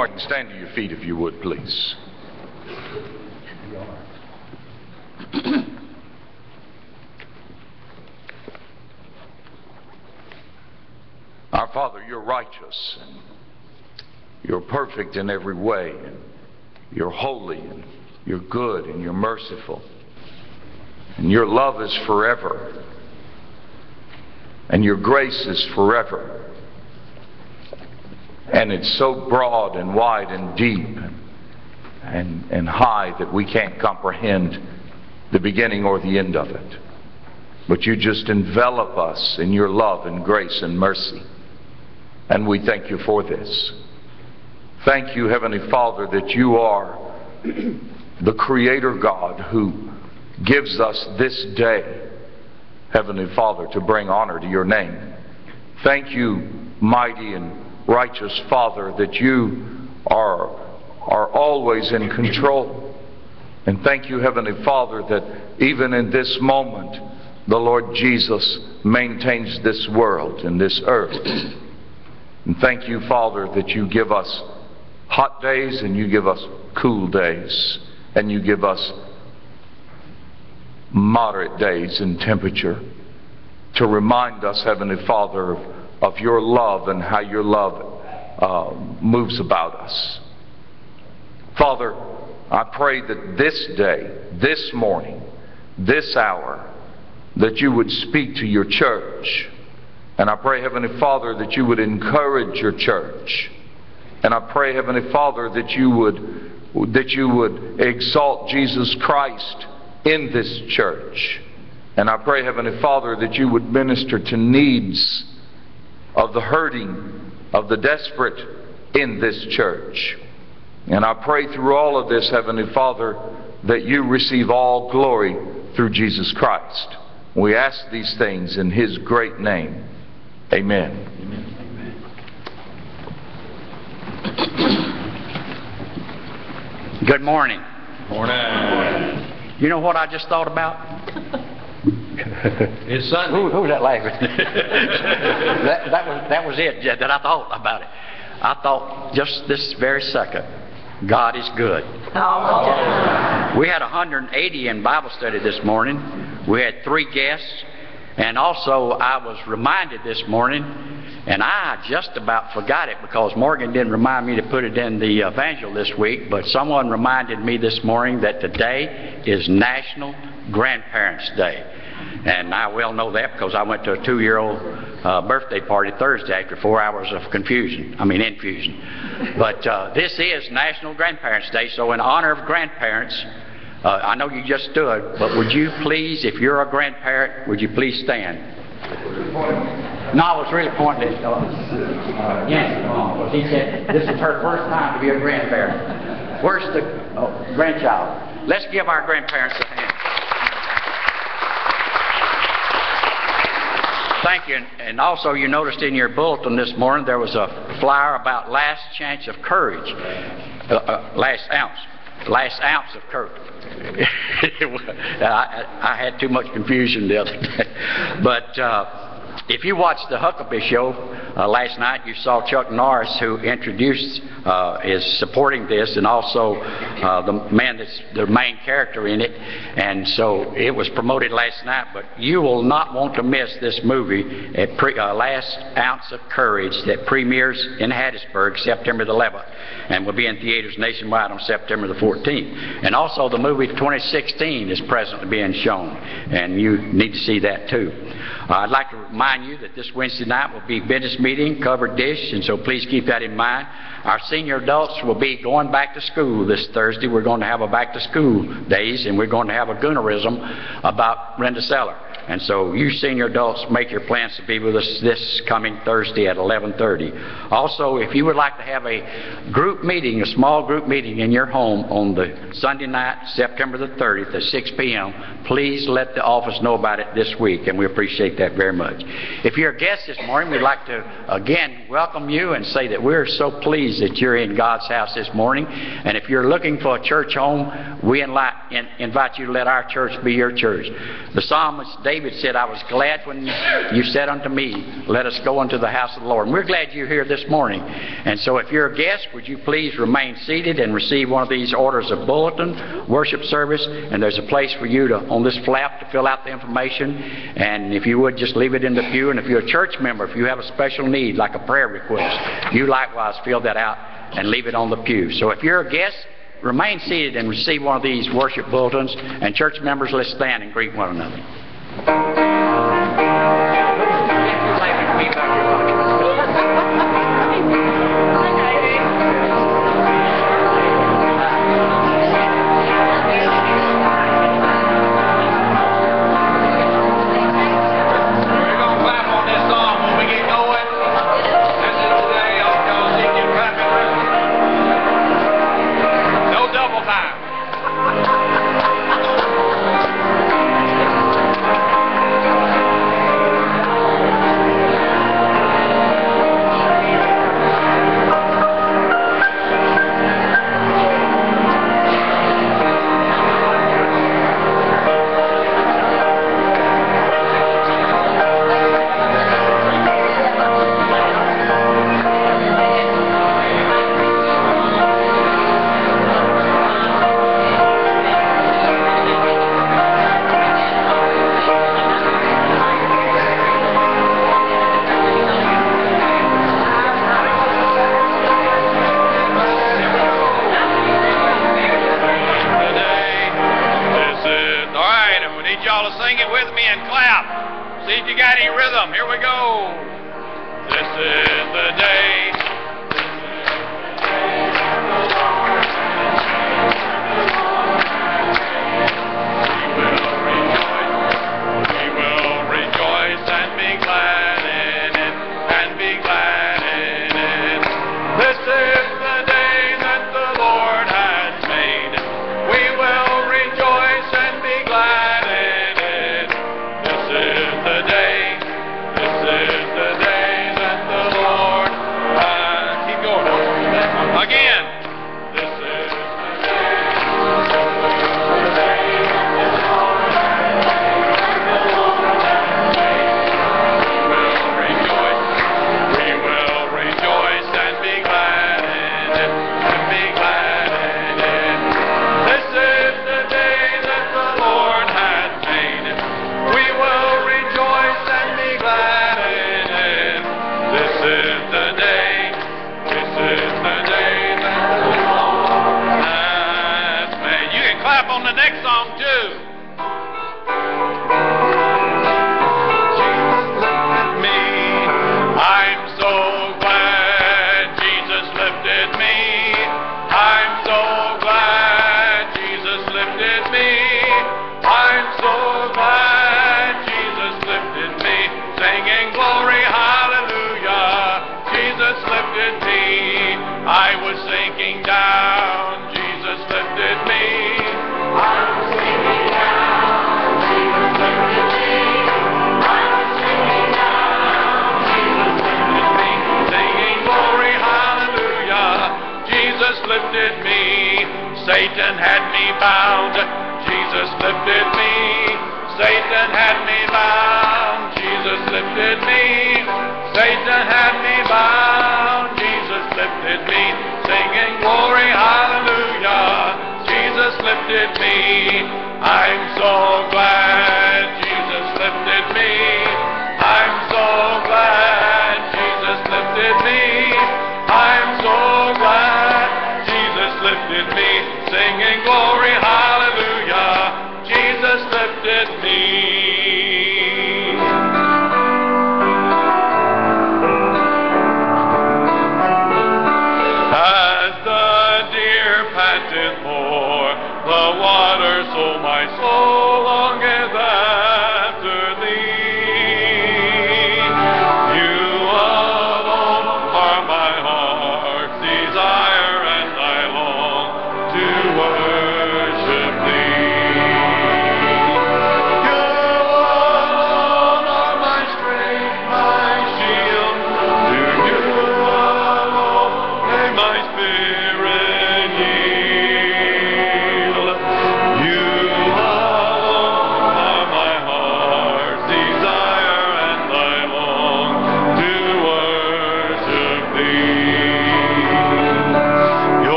Morning. Stand to your feet if you would, please. Our Father, you're righteous and you're perfect in every way you're holy and you're good and you're merciful and your love is forever and your grace is forever and it's so broad and wide and deep and, and high that we can't comprehend the beginning or the end of it. But you just envelop us in your love and grace and mercy. And we thank you for this. Thank you, Heavenly Father, that you are the Creator God who gives us this day, Heavenly Father, to bring honor to your name. Thank you, mighty and righteous Father, that you are, are always in control. And thank you, Heavenly Father, that even in this moment, the Lord Jesus maintains this world and this earth. And thank you, Father, that you give us hot days and you give us cool days and you give us moderate days in temperature to remind us, Heavenly Father, of, of your love and how your love uh, moves about us. Father, I pray that this day, this morning, this hour, that you would speak to your church. And I pray, Heavenly Father, that you would encourage your church. And I pray, Heavenly Father, that you would, that you would exalt Jesus Christ in this church. And I pray, Heavenly Father, that you would minister to needs of the hurting, of the desperate in this church. And I pray through all of this, Heavenly Father, that you receive all glory through Jesus Christ. We ask these things in His great name. Amen. Good morning. Morning. You know what I just thought about? It's son. Who, who was that laughing? that, that was that was it Jed, that I thought about it. I thought just this very second, God is good. Oh. We had 180 in Bible study this morning. We had three guests, and also I was reminded this morning, and I just about forgot it because Morgan didn't remind me to put it in the evangel this week. But someone reminded me this morning that today is National Grandparents' Day. And I well know that because I went to a two year old uh, birthday party Thursday after four hours of confusion. I mean, infusion. But uh, this is National Grandparents' Day, so in honor of grandparents, uh, I know you just stood, but would you please, if you're a grandparent, would you please stand? No, I was really pointing at uh, Yancy mom, he said this is her first time to be a grandparent. Where's the oh, grandchild? Let's give our grandparents a hand. Thank you. And, also, you noticed in your bulletin this morning there was a flyer about last chance of courage, uh, uh, last ounce, last ounce of courage. I, I had too much confusion the other day. But uh, if you watched the Huckabee show uh, last night, you saw Chuck Norris, who introduced, uh, is supporting this, and also uh, the man that's the main character in it. And so it was promoted last night. But you will not want to miss this movie, at pre, uh, Last Ounce of Courage, that premieres in Hattiesburg September the 11th, and will be in theaters nationwide on September the 14th. And also the movie 2016 is presently being shown, and you need to see that too. Uh, I'd like to remind you that this Wednesday night will be business meeting, covered dish, and so please keep that in mind. Our senior adults will be going back to school this Thursday. We're going to have a back to school days, and we're going to have a goonerism about Brenda Seller. And so you senior adults, make your plans to be with us this coming Thursday at 11:30. Also, if you would like to have a group meeting, a small group meeting in your home on the Sunday night, September the 30th at 6 p.m., please let the office know about it this week, and we appreciate that very much. If you're a guest this morning, we'd like to again welcome you and say that we're so pleased that you're in God's house this morning. And if you're looking for a church home, we invite you to let our church be your church. The psalmist David said, I was glad when you said unto me, Let us go into the house of the Lord. And we're glad you're here this morning. And so if you're a guest, would you please remain seated and receive one of these orders of bulletin, worship service, and there's a place for you to, on this flap, to fill out the information. And if you would, just leave it in the pew. And if you're a church member, if you have a special need, like a prayer request, you likewise fill that out and leave it on the pew. So if you're a guest, remain seated and receive one of these worship bulletins. And church members, let's stand and greet one another. With me and clap. See if you got any rhythm. Here we go. This is the day. Satan had me bound. Jesus lifted me. Satan had me bound. Jesus lifted me. Satan had me bound. Jesus lifted me. Singing glory, hallelujah. Jesus lifted me. I'm so glad Jesus lifted me. I'm so glad Jesus lifted me. I'm so glad Jesus lifted me. Singing glory,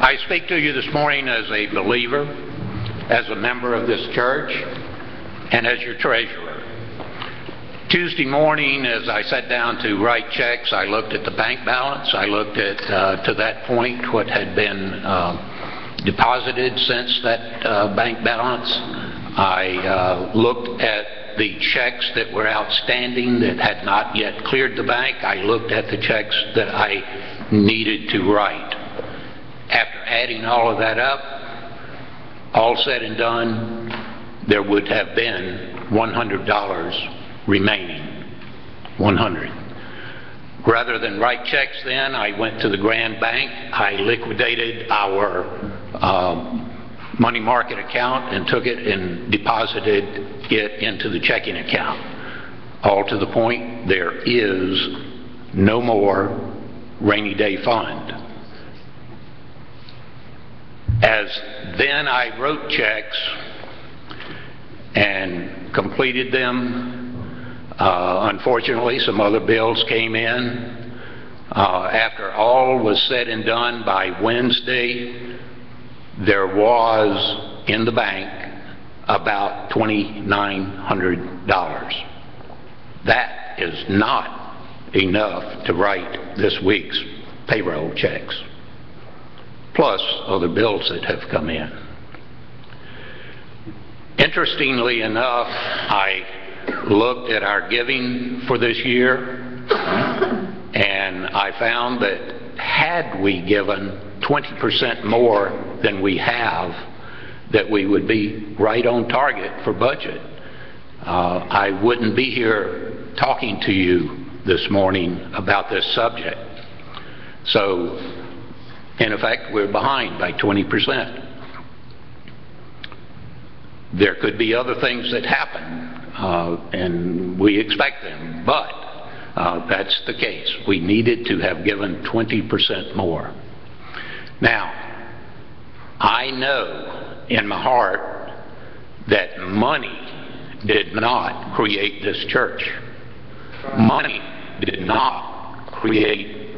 I speak to you this morning as a believer, as a member of this church, and as your treasurer. Tuesday morning, as I sat down to write checks, I looked at the bank balance. I looked at, uh, to that point, what had been uh, deposited since that uh, bank balance. I uh, looked at the checks that were outstanding that had not yet cleared the bank. I looked at the checks that I needed to write. After adding all of that up, all said and done, there would have been $100 remaining. 100. Rather than write checks then, I went to the Grand Bank. I liquidated our um, money market account and took it and deposited it into the checking account. All to the point, there is no more rainy day fund. As then I wrote checks and completed them. Uh, unfortunately, some other bills came in. Uh, after all was said and done by Wednesday, there was in the bank about $2,900. That is not enough to write this week's payroll checks plus other bills that have come in. Interestingly enough, I looked at our giving for this year, and I found that had we given 20% more than we have, that we would be right on target for budget. Uh, I wouldn't be here talking to you this morning about this subject. So in effect, we're behind by 20%. There could be other things that happen, uh, and we expect them, but uh, that's the case. We needed to have given 20% more. Now, I know in my heart that money did not create this church. Money did not create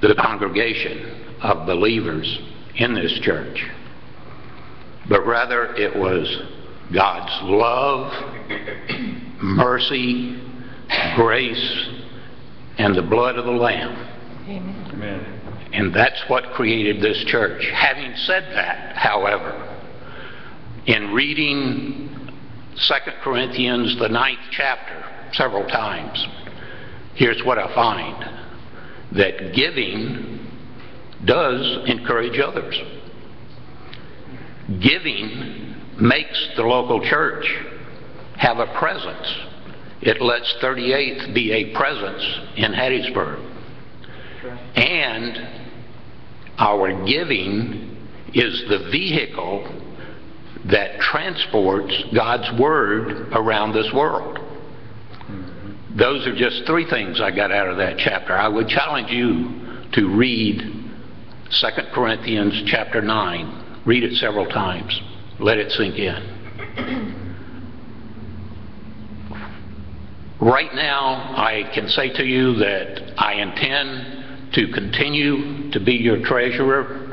the congregation of believers in this church, but rather it was God's love, mercy, grace, and the blood of the Lamb. Amen. And that's what created this church. Having said that, however, in reading 2 Corinthians, the ninth chapter, several times, here's what I find that giving does encourage others. Giving makes the local church have a presence. It lets 38th be a presence in Hattiesburg. And our giving is the vehicle that transports God's Word around this world. Those are just three things I got out of that chapter. I would challenge you to read 2 Corinthians chapter 9. Read it several times. Let it sink in. Right now, I can say to you that I intend to continue to be your treasurer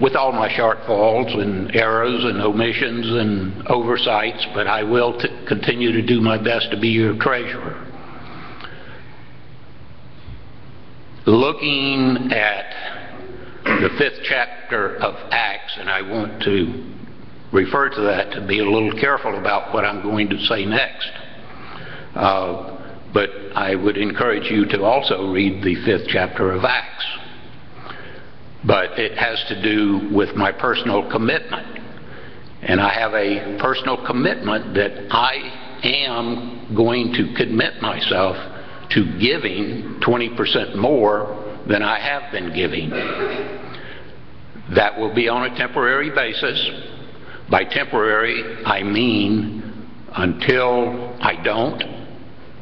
with all my shortfalls and errors and omissions and oversights, but I will continue to do my best to be your treasurer. Looking at the fifth chapter of Acts, and I want to refer to that to be a little careful about what I'm going to say next. Uh, but I would encourage you to also read the fifth chapter of Acts. But it has to do with my personal commitment. And I have a personal commitment that I am going to commit myself to giving 20% more than I have been giving. That will be on a temporary basis. By temporary, I mean until I don't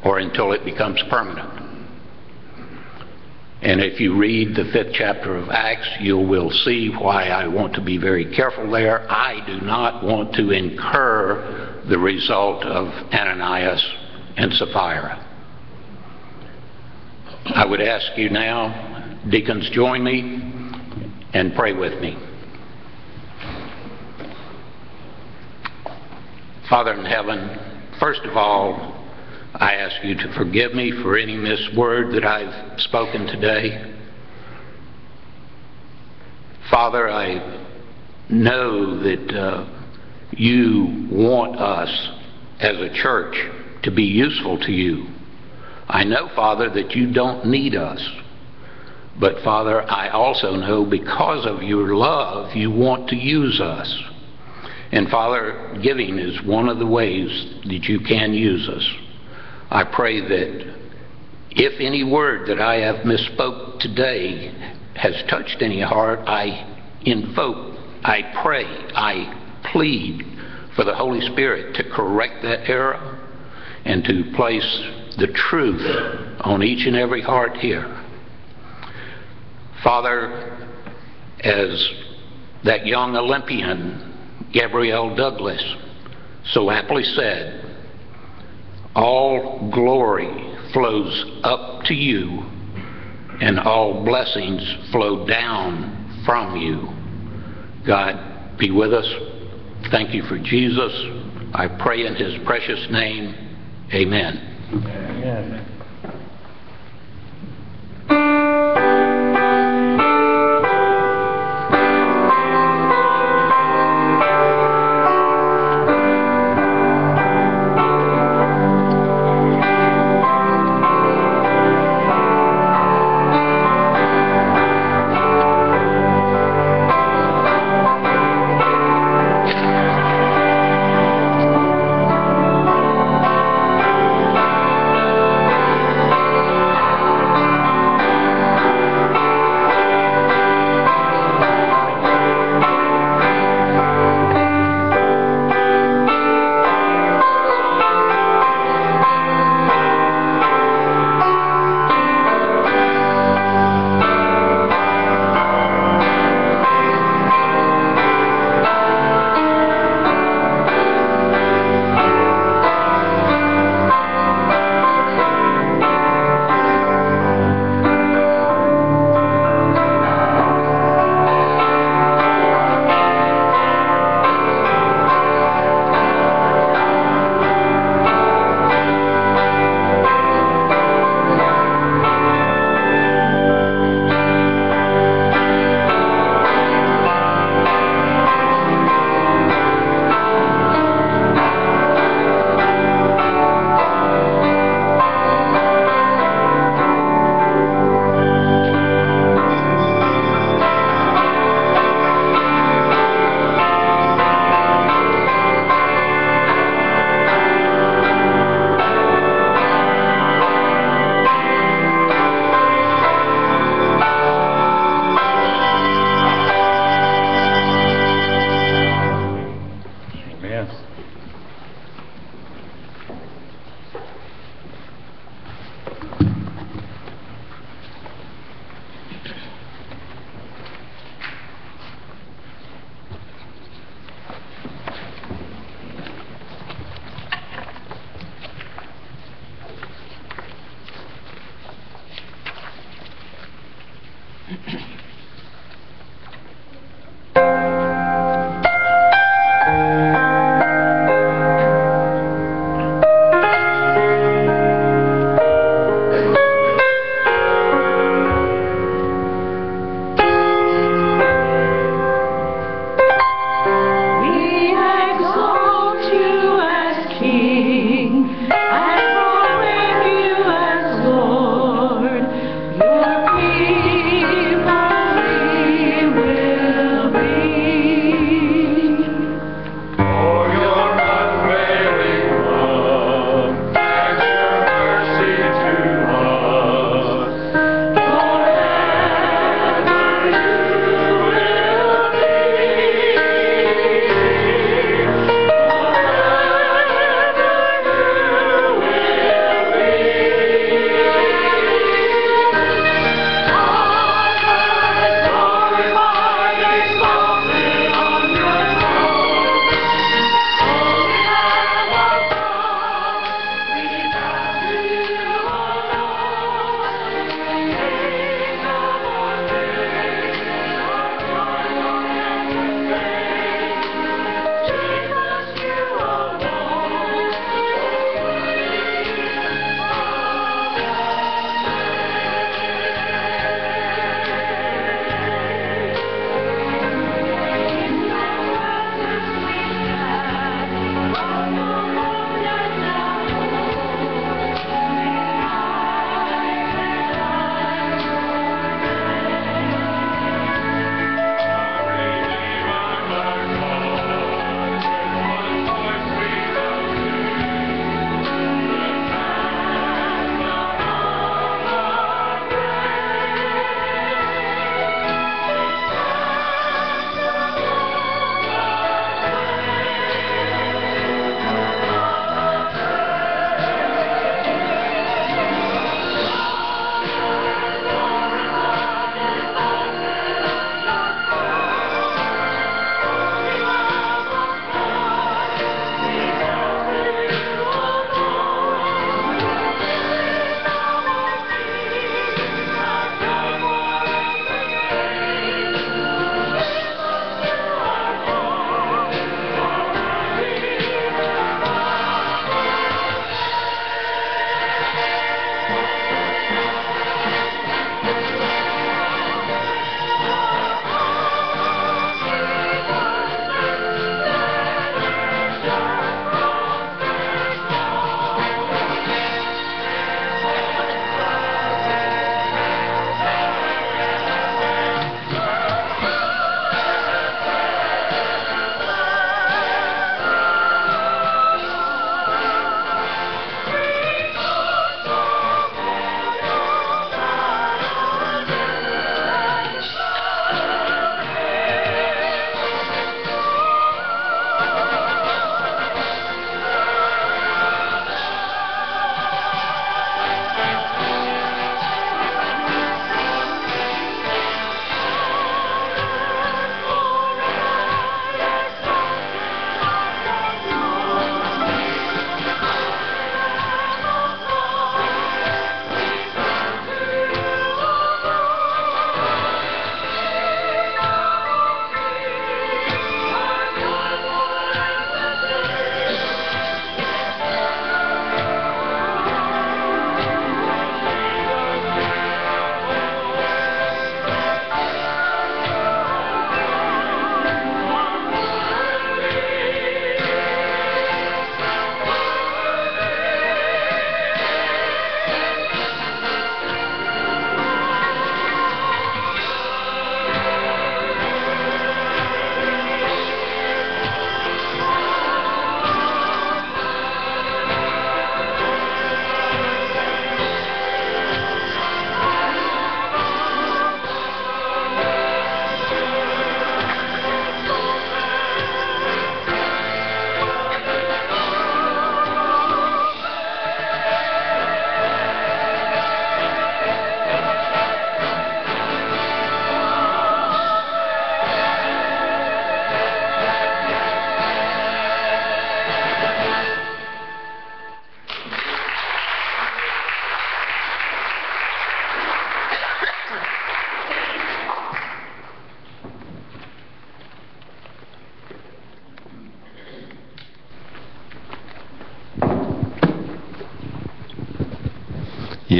or until it becomes permanent. And if you read the fifth chapter of Acts, you will see why I want to be very careful there. I do not want to incur the result of Ananias and Sapphira. I would ask you now, deacons, join me and pray with me. Father in heaven, first of all, I ask you to forgive me for any misword that I've spoken today. Father, I know that uh, you want us as a church to be useful to you. I know, Father, that you don't need us. But Father, I also know because of your love, you want to use us. And Father, giving is one of the ways that you can use us. I pray that if any word that I have misspoke today has touched any heart, I invoke, I pray, I plead for the Holy Spirit to correct that error and to place the truth on each and every heart here. Father, as that young Olympian, Gabrielle Douglas, so aptly said, all glory flows up to you, and all blessings flow down from you. God, be with us. Thank you for Jesus. I pray in his precious name. Amen. Amen.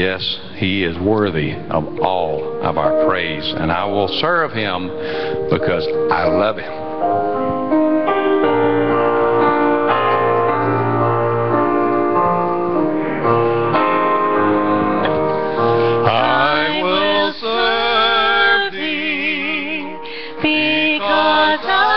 Yes, He is worthy of all of our praise, and I will serve Him because I love Him. I will serve thee because I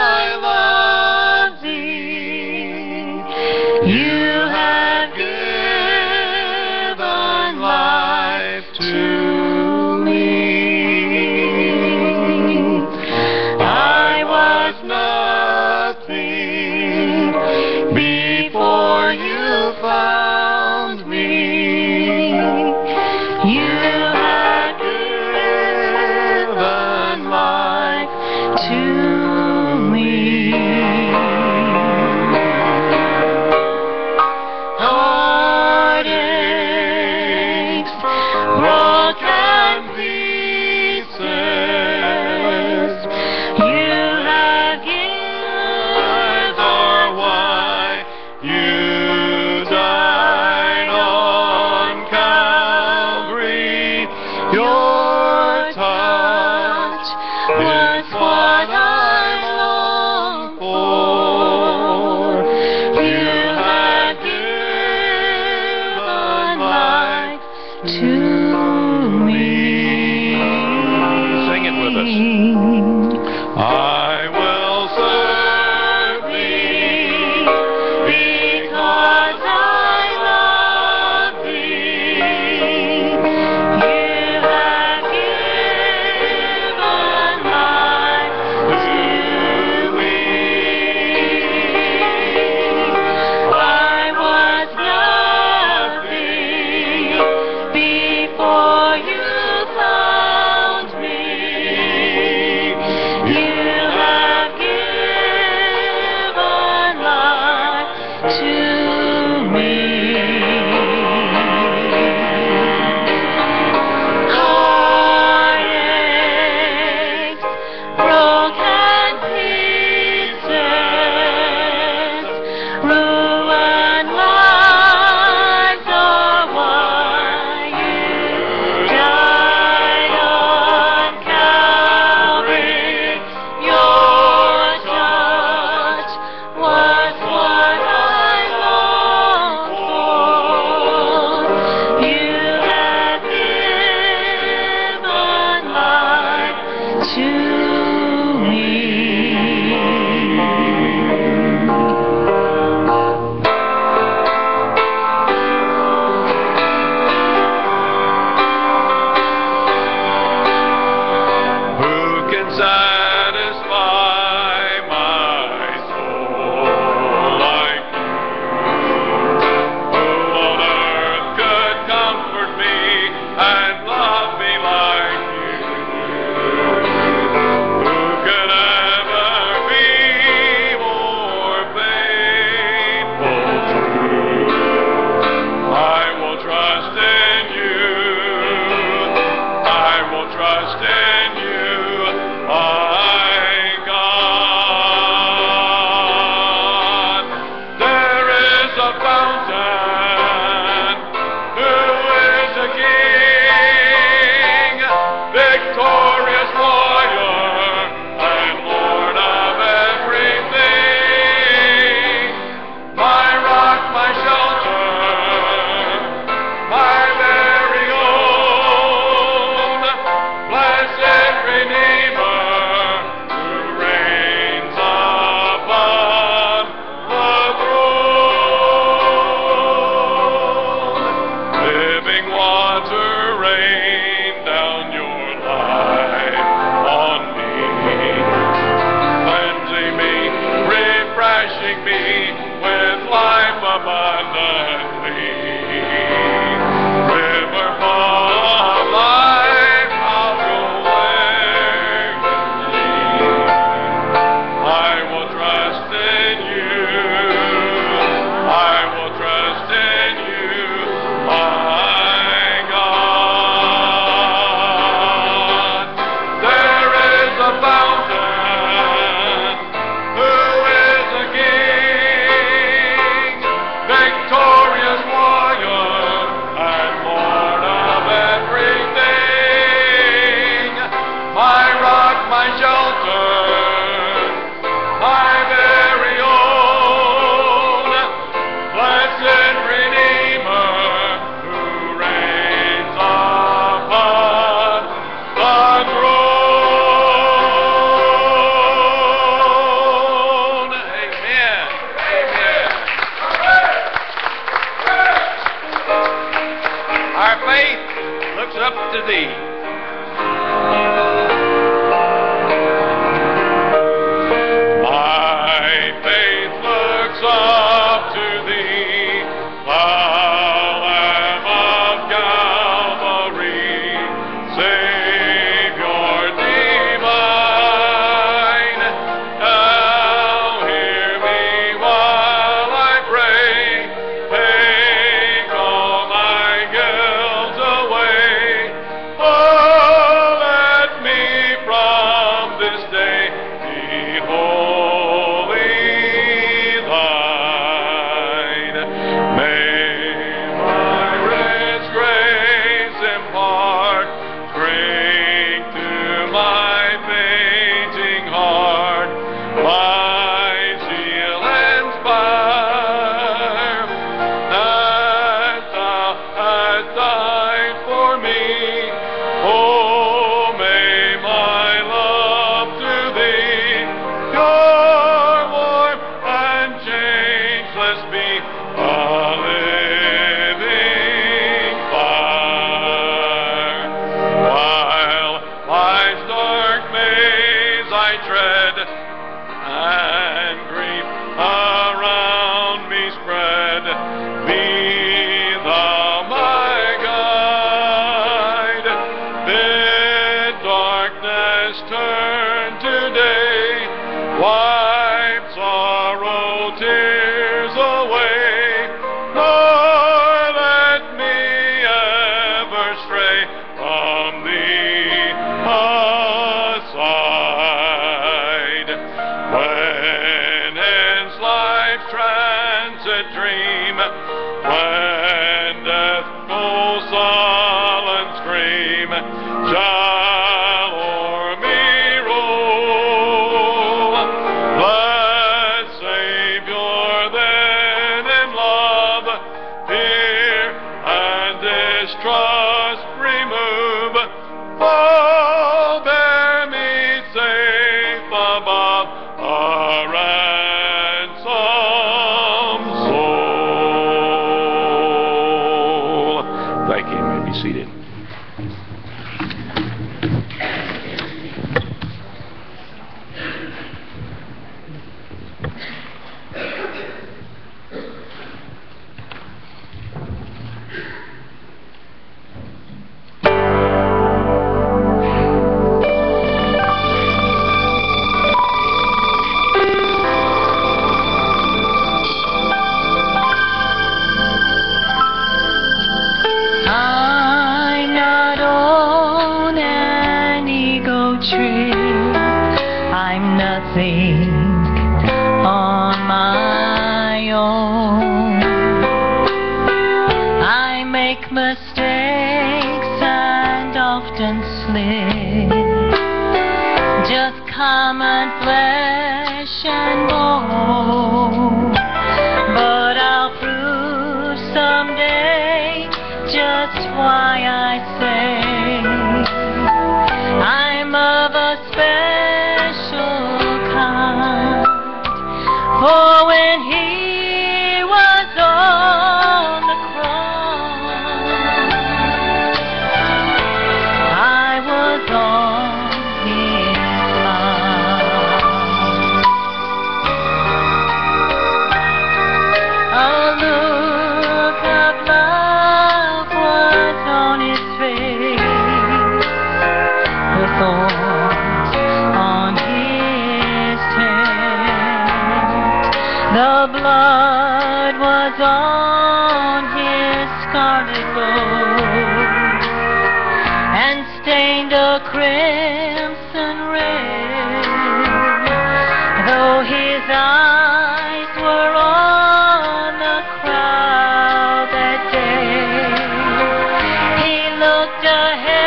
he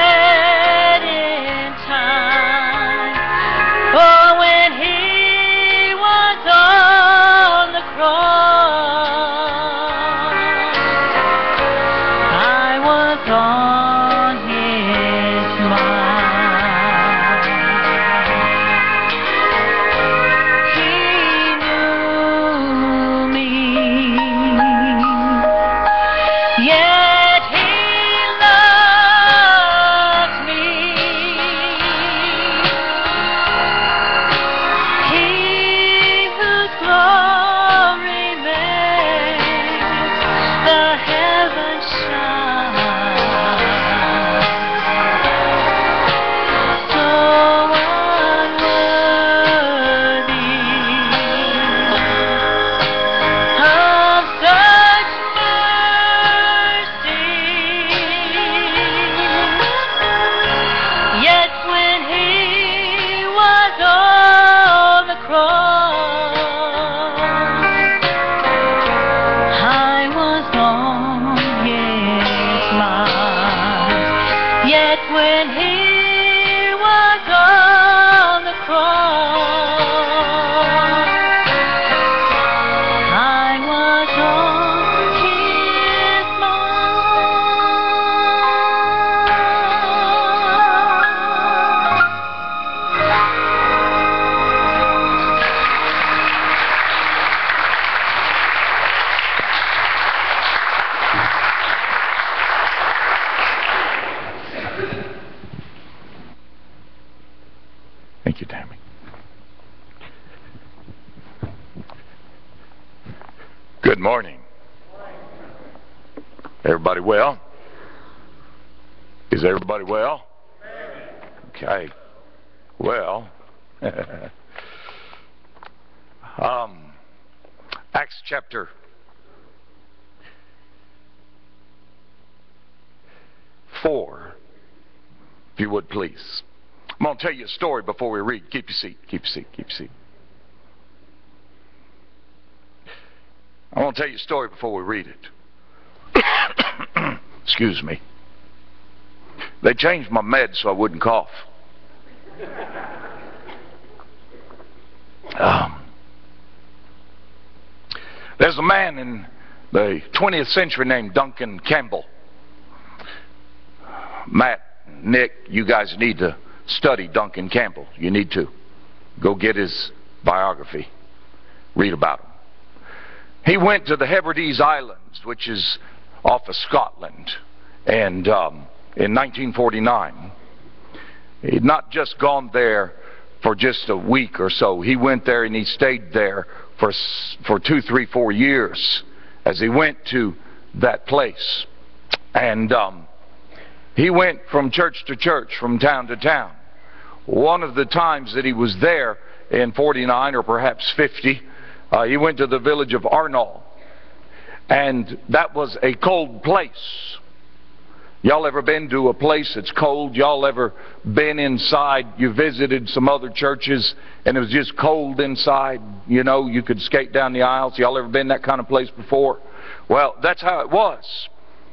story before we read. Keep your seat. Keep your seat. Keep your seat. I want to tell you a story before we read it. Excuse me. They changed my meds so I wouldn't cough. Um, there's a man in the 20th century named Duncan Campbell. Matt, Nick, you guys need to study Duncan Campbell. You need to. Go get his biography. Read about him. He went to the Hebrides Islands, which is off of Scotland, and um, in 1949. He'd not just gone there for just a week or so. He went there and he stayed there for for two, three, four years as he went to that place, and um, he went from church to church, from town to town. One of the times that he was there in 49 or perhaps 50, uh, he went to the village of Arnol. And that was a cold place. Y'all ever been to a place that's cold? Y'all ever been inside? You visited some other churches and it was just cold inside. You know, you could skate down the aisles. Y'all ever been that kind of place before? Well, that's how it was.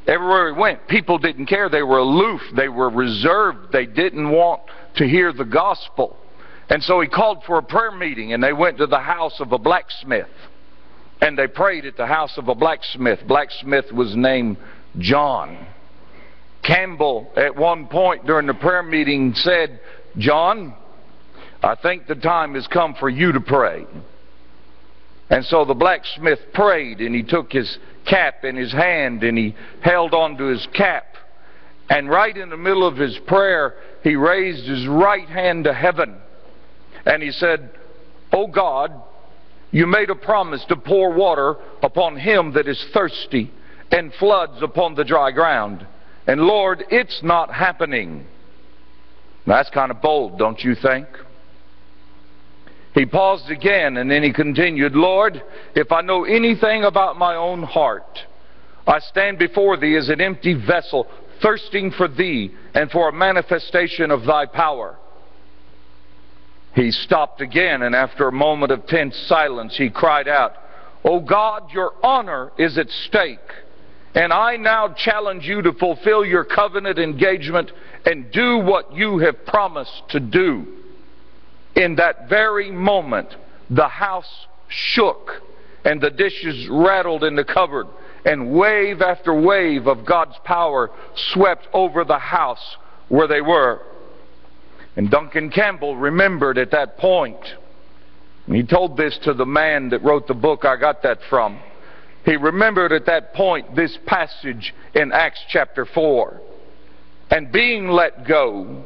Everywhere he went, people didn't care. They were aloof. They were reserved. They didn't want to hear the gospel. And so he called for a prayer meeting, and they went to the house of a blacksmith. And they prayed at the house of a blacksmith. Blacksmith was named John. Campbell, at one point during the prayer meeting, said, John, I think the time has come for you to pray. And so the blacksmith prayed, and he took his cap in his hand, and he held onto his cap. And right in the middle of his prayer, he raised his right hand to heaven, and he said, O God, you made a promise to pour water upon him that is thirsty, and floods upon the dry ground. And Lord, it's not happening. That's kind of bold, don't you think? He paused again and then he continued, Lord, if I know anything about my own heart, I stand before thee as an empty vessel, thirsting for thee and for a manifestation of thy power. He stopped again, and after a moment of tense silence, he cried out, O God, your honor is at stake. And I now challenge you to fulfill your covenant engagement and do what you have promised to do. In that very moment, the house shook and the dishes rattled in the cupboard, and wave after wave of God's power swept over the house where they were. And Duncan Campbell remembered at that point, and he told this to the man that wrote the book I got that from. He remembered at that point this passage in Acts chapter 4. And being let go,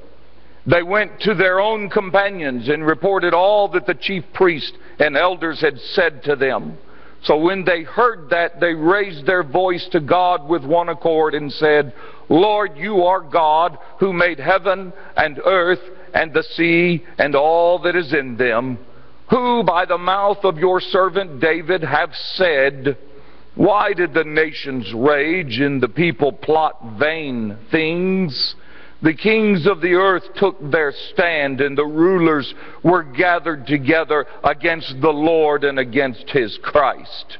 they went to their own companions and reported all that the chief priest and elders had said to them. So when they heard that, they raised their voice to God with one accord and said, Lord, you are God who made heaven and earth and the sea and all that is in them, who by the mouth of your servant David have said, Why did the nations rage and the people plot vain things? The kings of the earth took their stand, and the rulers were gathered together against the Lord and against his Christ.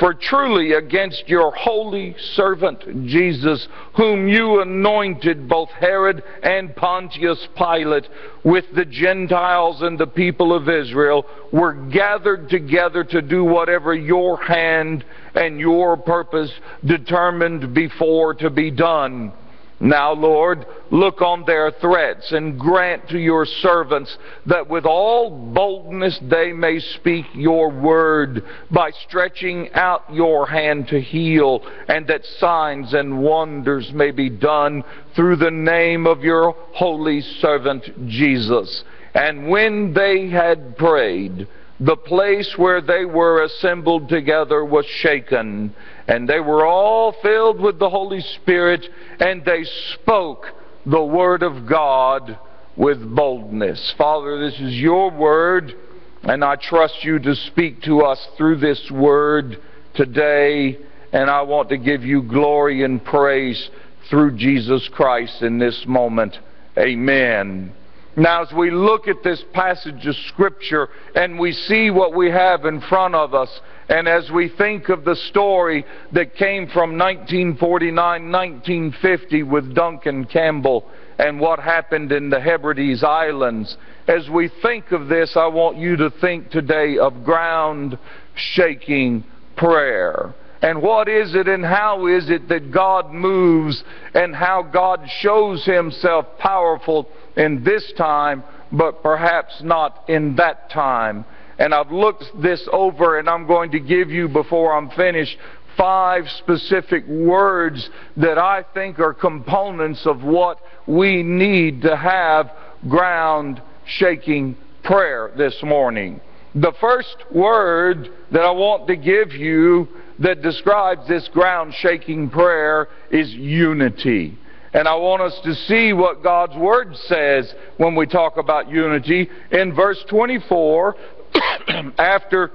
For truly against your holy servant Jesus, whom you anointed, both Herod and Pontius Pilate, with the Gentiles and the people of Israel, were gathered together to do whatever your hand and your purpose determined before to be done. Now, Lord, look on their threats and grant to your servants that with all boldness they may speak your word by stretching out your hand to heal, and that signs and wonders may be done through the name of your holy servant Jesus. And when they had prayed, the place where they were assembled together was shaken, and they were all filled with the Holy Spirit, and they spoke the word of God with boldness. Father, this is your word, and I trust you to speak to us through this word today, and I want to give you glory and praise through Jesus Christ in this moment. Amen. Now, as we look at this passage of Scripture and we see what we have in front of us, and as we think of the story that came from 1949 1950 with Duncan Campbell and what happened in the Hebrides Islands, as we think of this, I want you to think today of ground shaking prayer. And what is it and how is it that God moves and how God shows himself powerful in this time, but perhaps not in that time? And I've looked this over and I'm going to give you, before I'm finished, five specific words that I think are components of what we need to have ground shaking prayer this morning. The first word that I want to give you that describes this ground shaking prayer is unity. And I want us to see what God's Word says when we talk about unity. In verse 24, after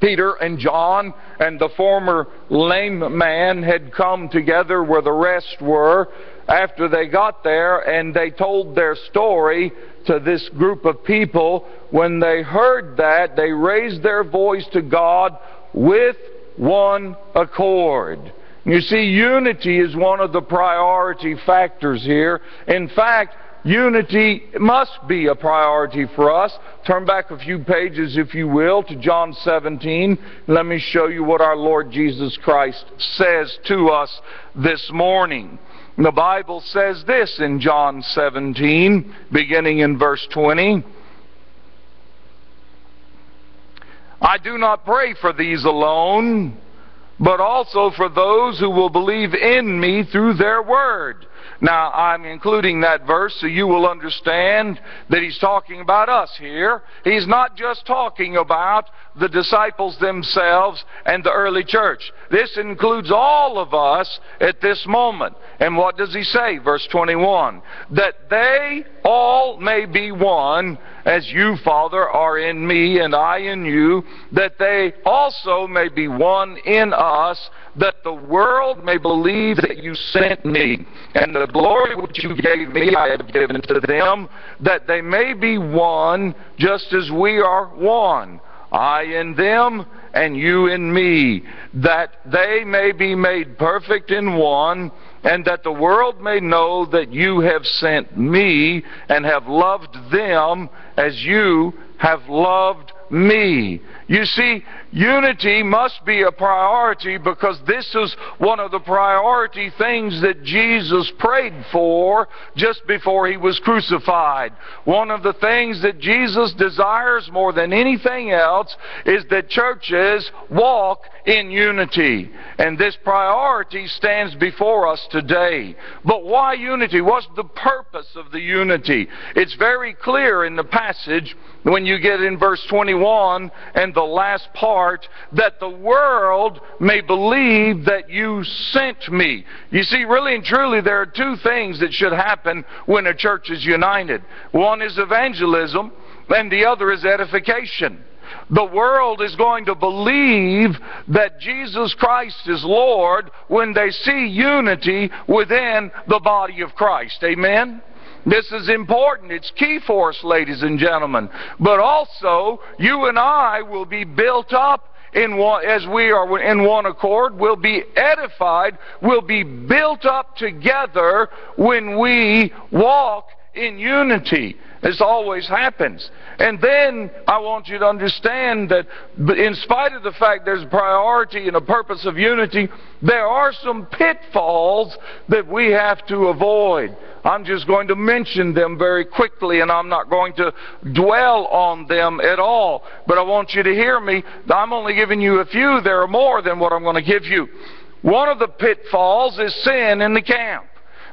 Peter and John and the former lame man had come together where the rest were, after they got there and they told their story to this group of people, when they heard that, they raised their voice to God with one accord. You see, unity is one of the priority factors here. In fact, unity must be a priority for us. Turn back a few pages, if you will, to John 17. Let me show you what our Lord Jesus Christ says to us this morning. The Bible says this in John 17, beginning in verse 20. I do not pray for these alone, but also for those who will believe in me through their word. Now, I'm including that verse so you will understand that he's talking about us here. He's not just talking about the disciples themselves and the early church. This includes all of us at this moment. And what does he say? Verse 21 That they all may be one, as you, Father, are in me and I in you, that they also may be one in us that the world may believe that you sent me. And the glory which you gave me I have given to them, that they may be one just as we are one. I in them, and you in me, that they may be made perfect in one, and that the world may know that you have sent me and have loved them as you have loved me. You see, unity must be a priority because this is one of the priority things that Jesus prayed for just before he was crucified. One of the things that Jesus desires more than anything else is that churches walk in unity. And this priority stands before us today. But why unity? What's the purpose of the unity? It's very clear in the passage when you get in verse 21 and the last part that the world may believe that you sent me. You see, really and truly, there are two things that should happen when a church is united. One is evangelism, and the other is edification. The world is going to believe that Jesus Christ is Lord when they see unity within the body of Christ. Amen? This is important. It's key for us, ladies and gentlemen. But also, you and I will be built up in one, as we are in one accord, will be edified, will be built up together when we walk in unity. This always happens. And then I want you to understand that in spite of the fact there's a priority and a purpose of unity, there are some pitfalls that we have to avoid. I'm just going to mention them very quickly and I'm not going to dwell on them at all. But I want you to hear me. I'm only giving you a few. There are more than what I'm going to give you. One of the pitfalls is sin in the camp.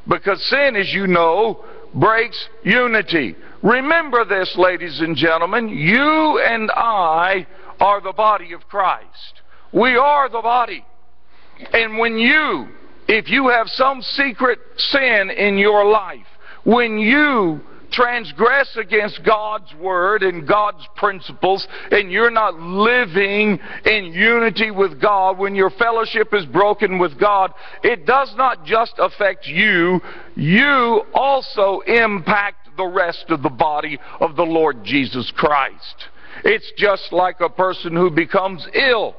Because sin, as you know, breaks unity. Remember this, ladies and gentlemen. You and I are the body of Christ. We are the body. And when you, if you have some secret sin in your life, when you transgress against God's word and God's principles, and you're not living in unity with God, when your fellowship is broken with God, it does not just affect you, you also impact the rest of the body of the Lord Jesus Christ. It's just like a person who becomes ill.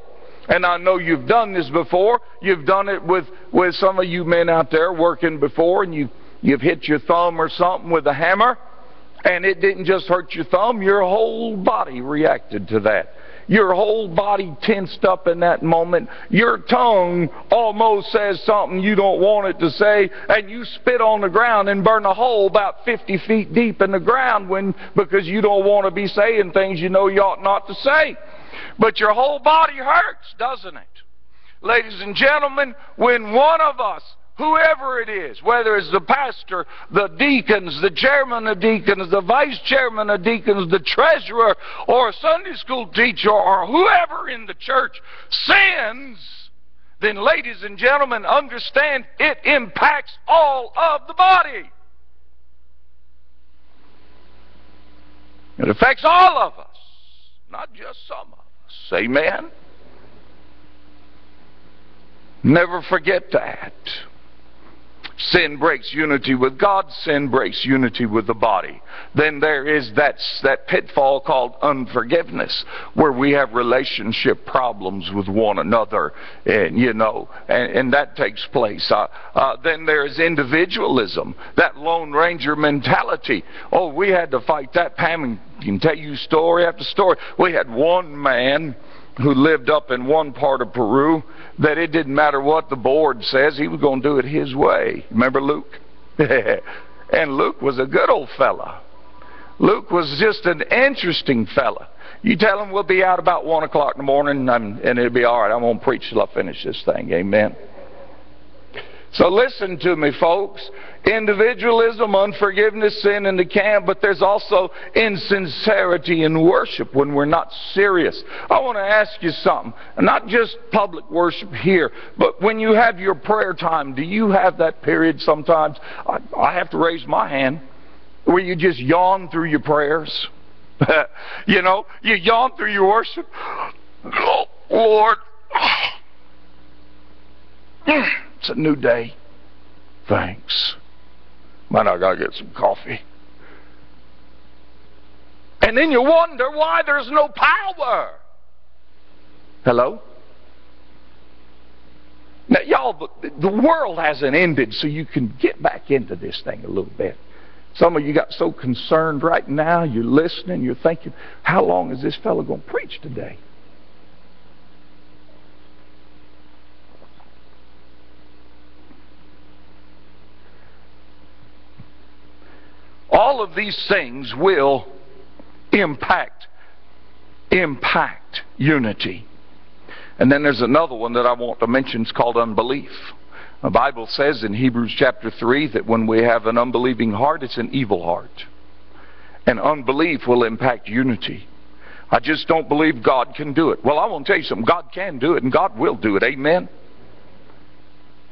And I know you've done this before. You've done it with, with some of you men out there working before, and you, you've hit your thumb or something with a hammer, and it didn't just hurt your thumb, your whole body reacted to that. Your whole body tensed up in that moment. Your tongue almost says something you don't want it to say, and you spit on the ground and burn a hole about 50 feet deep in the ground when, because you don't want to be saying things you know you ought not to say. But your whole body hurts, doesn't it? Ladies and gentlemen, when one of us whoever it is, whether it's the pastor, the deacons, the chairman of deacons, the vice chairman of deacons, the treasurer, or a Sunday school teacher, or whoever in the church sins, then, ladies and gentlemen, understand it impacts all of the body. It affects all of us, not just some of us. Amen? Never forget that. Sin breaks unity with God, sin breaks unity with the body. Then there is that, that pitfall called unforgiveness, where we have relationship problems with one another, and you know, and, and that takes place. Uh, uh, then there's individualism, that Lone Ranger mentality. Oh, we had to fight that. Pam can tell you story after story. We had one man who lived up in one part of Peru that it didn't matter what the board says, he was going to do it his way. Remember Luke? and Luke was a good old fella. Luke was just an interesting fella. You tell him we'll be out about 1 o'clock in the morning and, and it'll be all right. I'm going to preach till I finish this thing. Amen. So listen to me, folks. Individualism, unforgiveness, sin in the camp, but there's also insincerity in worship when we're not serious. I want to ask you something. Not just public worship here, but when you have your prayer time, do you have that period sometimes? I, I have to raise my hand where you just yawn through your prayers. you know, you yawn through your worship. Oh, Lord. It's a new day. Thanks. Man, I gotta get some coffee. And then you wonder why there's no power. Hello? Now, y'all, the world hasn't ended, so you can get back into this thing a little bit. Some of you got so concerned right now, you're listening, you're thinking, how long is this fellow going to preach today? All of these things will impact impact unity. And then there's another one that I want to mention. It's called unbelief. The Bible says in Hebrews chapter 3 that when we have an unbelieving heart, it's an evil heart. And unbelief will impact unity. I just don't believe God can do it. Well, I want to tell you something. God can do it, and God will do it. Amen?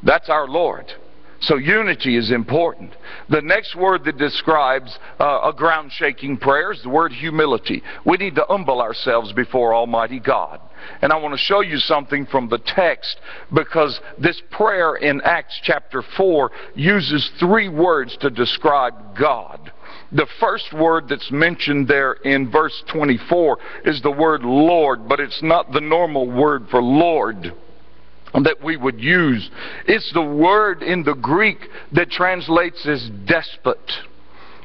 That's our Lord. So unity is important. The next word that describes uh, a ground shaking prayer is the word humility. We need to humble ourselves before Almighty God. And I want to show you something from the text because this prayer in Acts chapter 4 uses three words to describe God. The first word that's mentioned there in verse 24 is the word Lord, but it's not the normal word for Lord that we would use. It's the word in the Greek that translates as despot.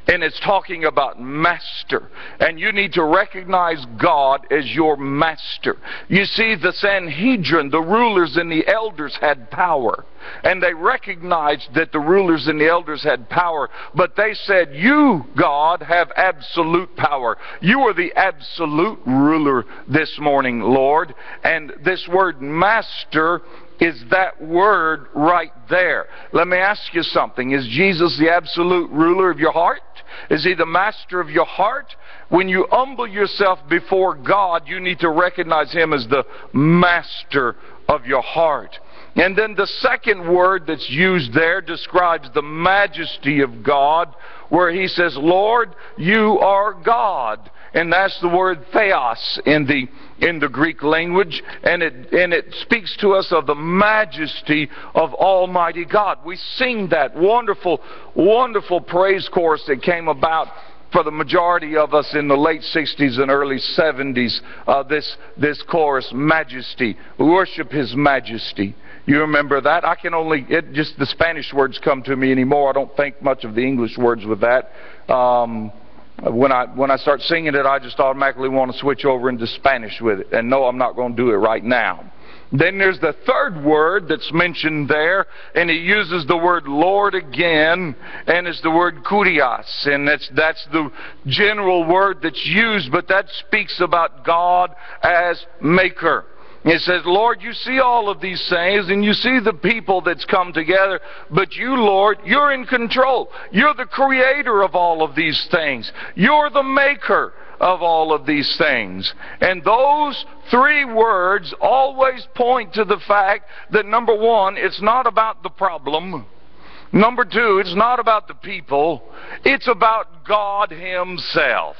And it's talking about master. And you need to recognize God as your master. You see, the Sanhedrin, the rulers and the elders had power. And they recognized that the rulers and the elders had power. But they said, You, God, have absolute power. You are the absolute ruler this morning, Lord. And this word master is that word right there. Let me ask you something. Is Jesus the absolute ruler of your heart? Is he the master of your heart? When you humble yourself before God, you need to recognize him as the master of your heart. And then the second word that's used there describes the majesty of God where he says, Lord, you are God. And that's the word theos in the in the Greek language, and it and it speaks to us of the majesty of Almighty God. We sing that wonderful, wonderful praise chorus that came about for the majority of us in the late 60s and early 70s, uh, this, this chorus, Majesty. Worship His Majesty. You remember that? I can only, it just the Spanish words come to me anymore. I don't think much of the English words with that. Um, when I when I start singing it, I just automatically want to switch over into Spanish with it. And no, I'm not going to do it right now. Then there's the third word that's mentioned there, and he uses the word Lord again, and it's the word kurios, and that's that's the general word that's used, but that speaks about God as maker. It says, Lord, you see all of these things and you see the people that's come together, but you, Lord, you're in control. You're the creator of all of these things. You're the maker of all of these things. And those three words always point to the fact that number one, it's not about the problem. Number two, it's not about the people. It's about God Himself.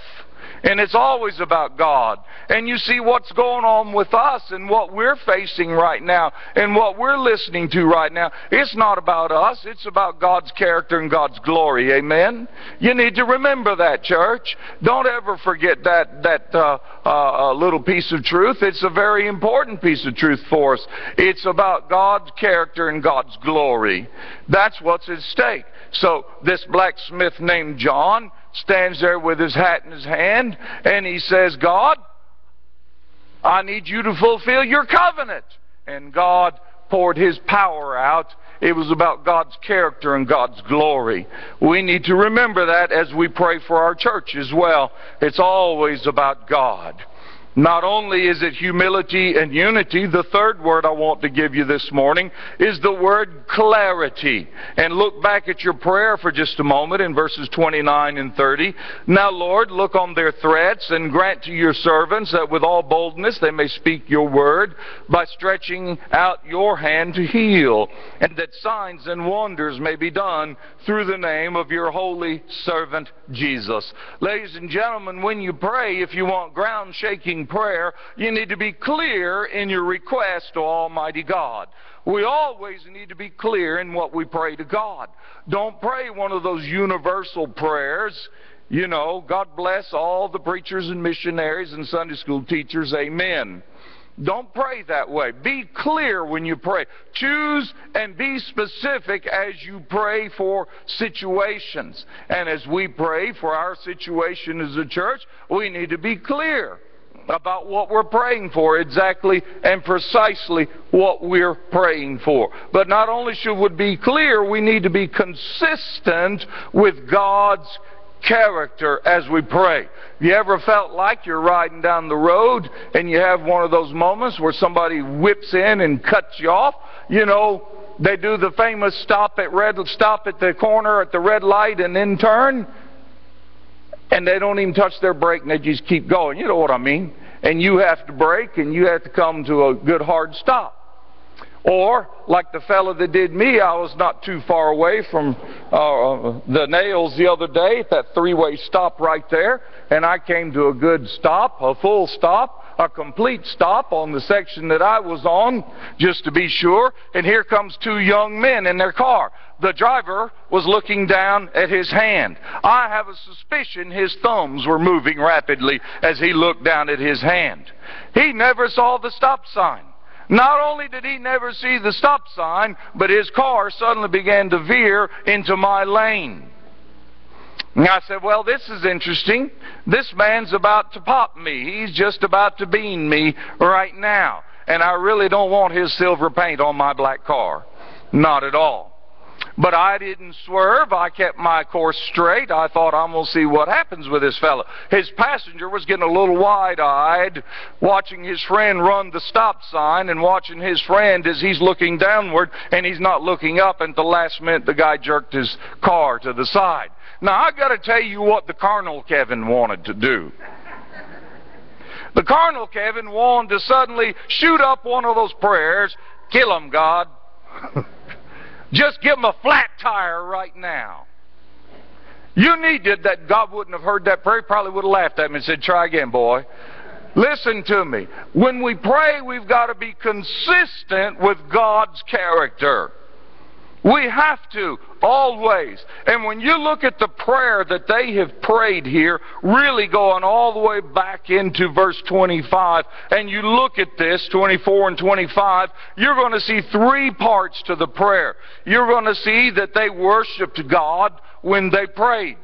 And it's always about God. And you see what's going on with us and what we're facing right now and what we're listening to right now. It's not about us. It's about God's character and God's glory. Amen? You need to remember that, church. Don't ever forget that, that uh, uh, little piece of truth. It's a very important piece of truth for us. It's about God's character and God's glory. That's what's at stake. So this blacksmith named John stands there with his hat in his hand and he says, God, I need you to fulfill your covenant. And God poured his power out. It was about God's character and God's glory. We need to remember that as we pray for our church as well. It's always about God. Not only is it humility and unity, the third word I want to give you this morning is the word clarity. And look back at your prayer for just a moment in verses 29 and 30. Now, Lord, look on their threats and grant to your servants that with all boldness they may speak your word by stretching out your hand to heal, and that signs and wonders may be done through the name of your holy servant Jesus. Ladies and gentlemen, when you pray, if you want ground shaking prayer, you need to be clear in your request to Almighty God. We always need to be clear in what we pray to God. Don't pray one of those universal prayers. You know, God bless all the preachers and missionaries and Sunday school teachers. Amen. Don't pray that way. Be clear when you pray. Choose and be specific as you pray for situations. And as we pray for our situation as a church, we need to be clear about what we're praying for, exactly and precisely what we're praying for. But not only should we be clear, we need to be consistent with God's character as we pray. You ever felt like you're riding down the road and you have one of those moments where somebody whips in and cuts you off? You know, they do the famous stop at red stop at the corner at the red light and then turn and they don't even touch their brake and they just keep going. You know what I mean? And you have to brake and you have to come to a good hard stop. Or, like the fellow that did me, I was not too far away from uh, the nails the other day at that three-way stop right there, and I came to a good stop, a full stop, a complete stop on the section that I was on, just to be sure, and here comes two young men in their car. The driver was looking down at his hand. I have a suspicion his thumbs were moving rapidly as he looked down at his hand. He never saw the stop sign. Not only did he never see the stop sign, but his car suddenly began to veer into my lane. And I said, Well, this is interesting. This man's about to pop me. He's just about to bean me right now. And I really don't want his silver paint on my black car. Not at all. But I didn't swerve. I kept my course straight. I thought I'm going to see what happens with this fellow. His passenger was getting a little wide-eyed, watching his friend run the stop sign and watching his friend as he's looking downward and he's not looking up. And at the last minute, the guy jerked his car to the side. Now, I've got to tell you what the carnal Kevin wanted to do. The carnal Kevin wanted to suddenly shoot up one of those prayers, kill him, God. Just give him a flat tire right now. You needed that God wouldn't have heard that prayer. He probably would have laughed at me and said, try again, boy. Listen to me. When we pray, we've got to be consistent with God's character. We have to, always. And when you look at the prayer that they have prayed here, really going all the way back into verse 25, and you look at this, 24 and 25, you're going to see three parts to the prayer. You're going to see that they worshiped God when they prayed.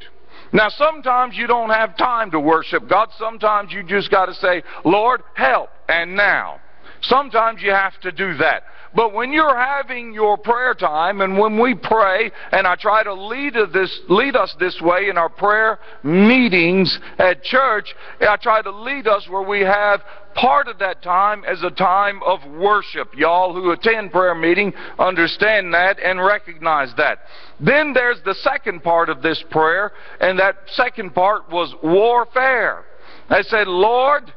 Now, sometimes you don't have time to worship God. Sometimes you just got to say, Lord, help, and now. Sometimes you have to do that. But when you're having your prayer time and when we pray, and I try to lead, this, lead us this way in our prayer meetings at church, I try to lead us where we have part of that time as a time of worship. Y'all who attend prayer meeting understand that and recognize that. Then there's the second part of this prayer, and that second part was warfare. They said, Lord,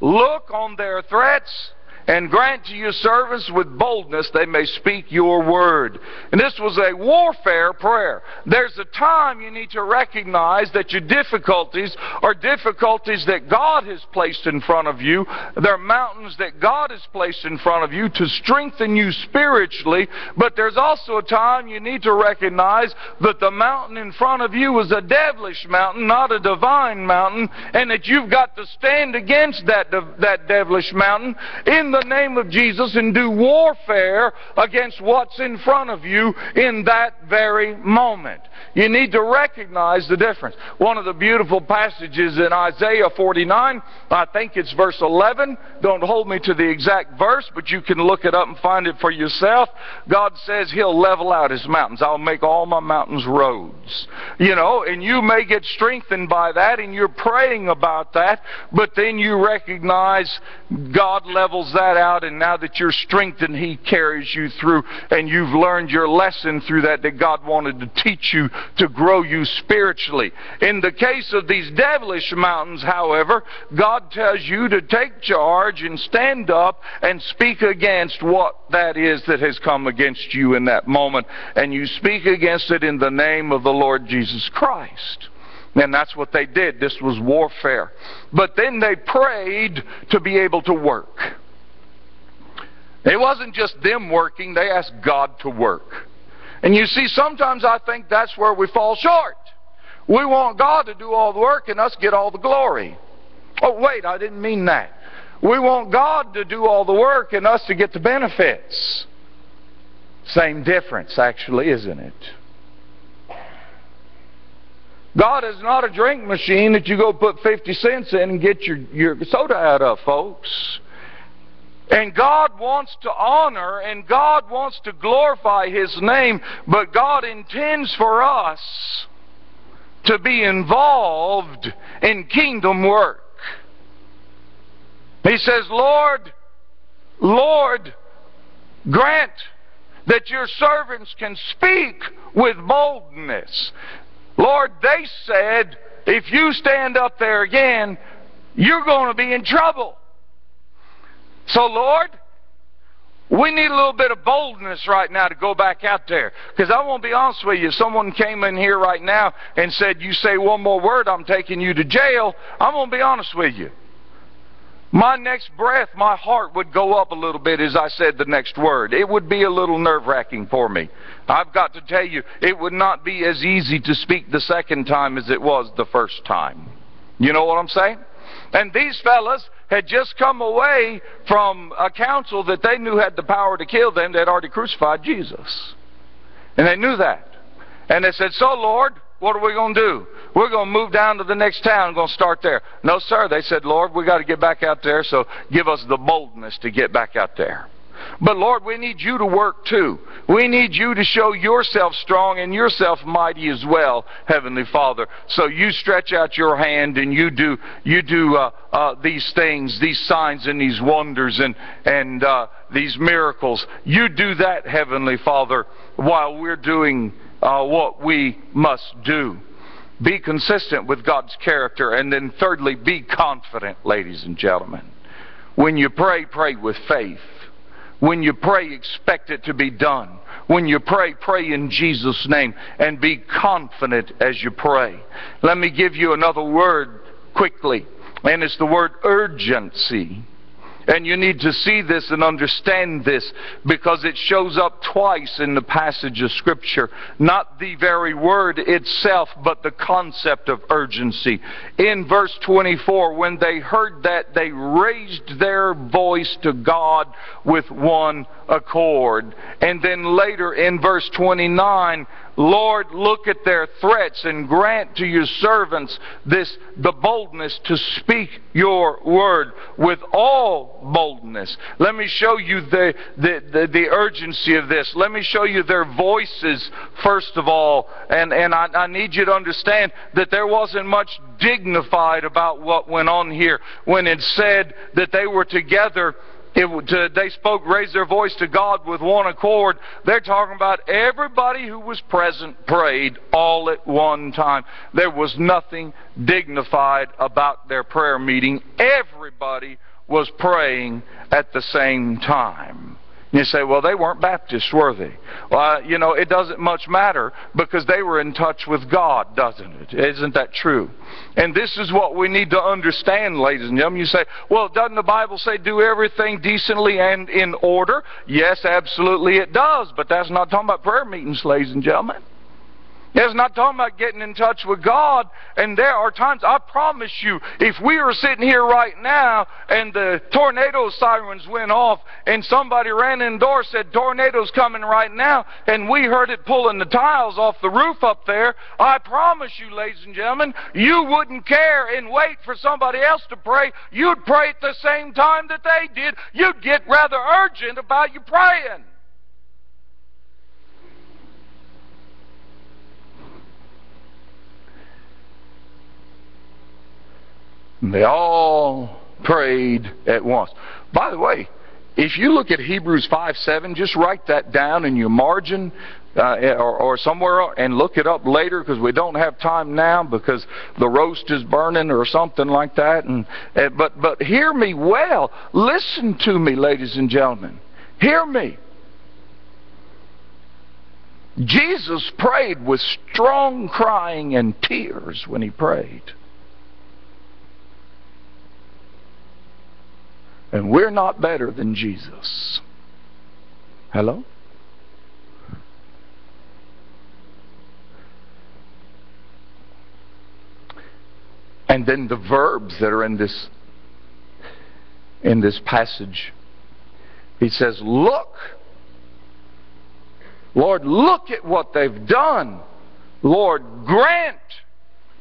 look on their threats and grant to your servants with boldness they may speak your word. And this was a warfare prayer. There's a time you need to recognize that your difficulties are difficulties that God has placed in front of you. They're mountains that God has placed in front of you to strengthen you spiritually. But there's also a time you need to recognize that the mountain in front of you is a devilish mountain, not a divine mountain, and that you've got to stand against that, that devilish mountain in the the name of Jesus and do warfare against what's in front of you in that very moment. You need to recognize the difference. One of the beautiful passages in Isaiah 49, I think it's verse 11. Don't hold me to the exact verse, but you can look it up and find it for yourself. God says He'll level out His mountains. I'll make all my mountains roads. You know, and you may get strengthened by that, and you're praying about that, but then you recognize God levels that out, and now that you're strengthened, He carries you through, and you've learned your lesson through that that God wanted to teach you to grow you spiritually. In the case of these devilish mountains, however, God tells you to take charge and stand up and speak against what that is that has come against you in that moment, and you speak against it in the name of the Lord Jesus Christ. And that's what they did. This was warfare. But then they prayed to be able to work. It wasn't just them working, they asked God to work. And you see, sometimes I think that's where we fall short. We want God to do all the work and us get all the glory. Oh, wait, I didn't mean that. We want God to do all the work and us to get the benefits. Same difference, actually, isn't it? God is not a drink machine that you go put 50 cents in and get your, your soda out of, folks. And God wants to honor and God wants to glorify His name, but God intends for us to be involved in kingdom work. He says, Lord, Lord, grant that your servants can speak with boldness. Lord, they said, if you stand up there again, you're going to be in trouble. So, Lord, we need a little bit of boldness right now to go back out there. Because I won't be honest with you. If someone came in here right now and said, You say one more word, I'm taking you to jail, I'm going to be honest with you. My next breath, my heart would go up a little bit as I said the next word. It would be a little nerve wracking for me. I've got to tell you, it would not be as easy to speak the second time as it was the first time. You know what I'm saying? And these fellas had just come away from a council that they knew had the power to kill them. They'd already crucified Jesus. And they knew that. And they said, So, Lord, what are we going to do? We're going to move down to the next town and going to start there. No, sir. They said, Lord, we got to get back out there, so give us the boldness to get back out there. But Lord, we need you to work too. We need you to show yourself strong and yourself mighty as well, Heavenly Father. So you stretch out your hand and you do you do uh, uh, these things, these signs and these wonders and and uh, these miracles. You do that, Heavenly Father, while we're doing uh, what we must do. Be consistent with God's character. And then, thirdly, be confident, ladies and gentlemen. When you pray, pray with faith. When you pray, expect it to be done. When you pray, pray in Jesus' name and be confident as you pray. Let me give you another word quickly, and it's the word urgency. And you need to see this and understand this because it shows up twice in the passage of Scripture. Not the very word itself, but the concept of urgency. In verse 24, when they heard that, they raised their voice to God with one accord. And then later in verse 29, Lord, look at their threats and grant to your servants this the boldness to speak your word with all boldness. Let me show you the, the, the, the urgency of this. Let me show you their voices first of all. And, and I, I need you to understand that there wasn't much dignified about what went on here when it said that they were together it, to, they spoke, raised their voice to God with one accord. They're talking about everybody who was present prayed all at one time. There was nothing dignified about their prayer meeting. Everybody was praying at the same time. You say, well, they weren't Baptists, were they? Well, you know, it doesn't much matter because they were in touch with God, doesn't it? Isn't that true? And this is what we need to understand, ladies and gentlemen. You say, well, doesn't the Bible say do everything decently and in order? Yes, absolutely it does, but that's not talking about prayer meetings, ladies and gentlemen. It's not talking about getting in touch with God. And there are times, I promise you, if we were sitting here right now and the tornado sirens went off and somebody ran in the door said, tornado's coming right now, and we heard it pulling the tiles off the roof up there, I promise you, ladies and gentlemen, you wouldn't care and wait for somebody else to pray. You'd pray at the same time that they did. You'd get rather urgent about you praying. And they all prayed at once. By the way, if you look at Hebrews 5 7, just write that down in your margin uh, or, or somewhere and look it up later because we don't have time now because the roast is burning or something like that. And, uh, but, but hear me well. Listen to me, ladies and gentlemen. Hear me. Jesus prayed with strong crying and tears when he prayed. And we're not better than Jesus. Hello? And then the verbs that are in this in this passage. He says, "Look. Lord, look at what they've done. Lord, grant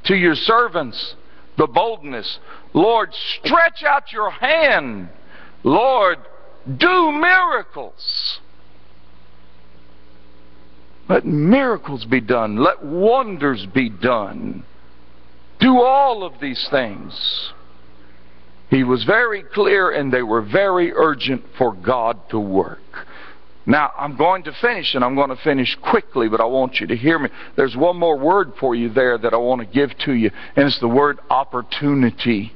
to your servants the boldness. Lord, stretch out your hand. Lord, do miracles. Let miracles be done. Let wonders be done. Do all of these things. He was very clear and they were very urgent for God to work. Now, I'm going to finish, and I'm going to finish quickly, but I want you to hear me. There's one more word for you there that I want to give to you, and it's the word opportunity.